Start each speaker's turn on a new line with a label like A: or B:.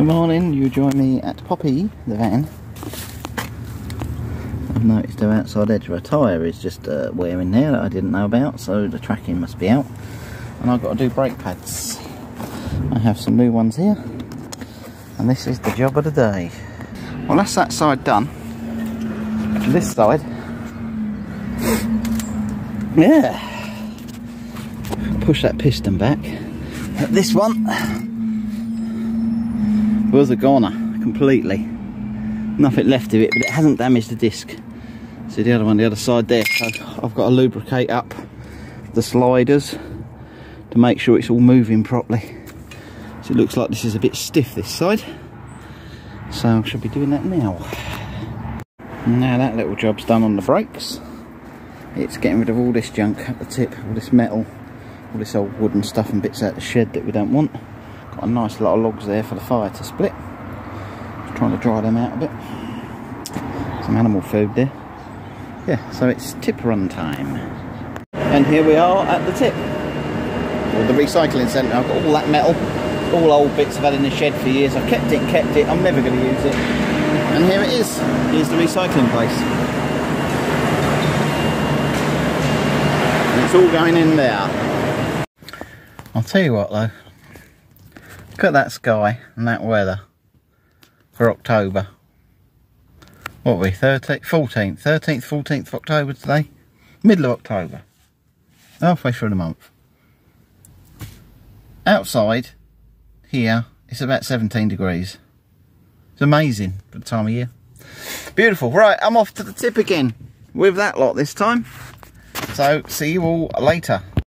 A: Good morning, you join me at Poppy, the van. I've noticed her outside edge of her tyre is just uh, wearing there that I didn't know about, so the tracking must be out. And I've got to do brake pads. I have some new ones here, and this is the job of the day. Well, that's that side done. This side, yeah. Push that piston back. This one was a goner completely. Nothing left of it, but it hasn't damaged the disc. See the other one, the other side there. So I've got to lubricate up the sliders to make sure it's all moving properly. So it looks like this is a bit stiff this side. So I should be doing that now. Now that little job's done on the brakes. It's getting rid of all this junk at the tip, all this metal, all this old wooden stuff and bits out the shed that we don't want. Got a nice lot of logs there for the fire to split. Just trying to dry them out a bit. Some animal food there. Yeah, so it's tip run time. And here we are at the tip. The recycling centre. I've got all that metal, all old bits I've had in the shed for years. I've kept it, kept it. I'm never going to use it. And here it is. Here's the recycling place. It's all going in there. I'll tell you what though. Look at that sky and that weather for October. What are we, 13th, 14th, 13th, 14th of October today? Middle of October. Halfway through the month. Outside, here, it's about 17 degrees. It's amazing for the time of year. Beautiful. Right, I'm off to the tip again with that lot this time. So, see you all later.